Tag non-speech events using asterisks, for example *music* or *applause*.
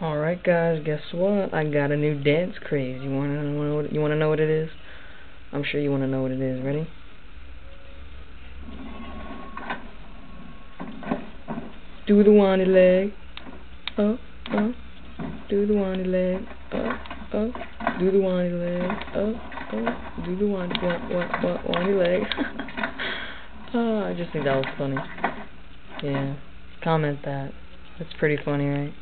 Alright guys, guess what? I got a new dance craze. You wanna know what you wanna know what it is? I'm sure you wanna know what it is. Ready? Do the windy leg. Up, up. Do the windy leg. Up, up. Do the windy leg. Up, up. Do the windy leg. what windy leg. oh, *laughs* I just think that was funny. Yeah. Comment that. That's pretty funny, right?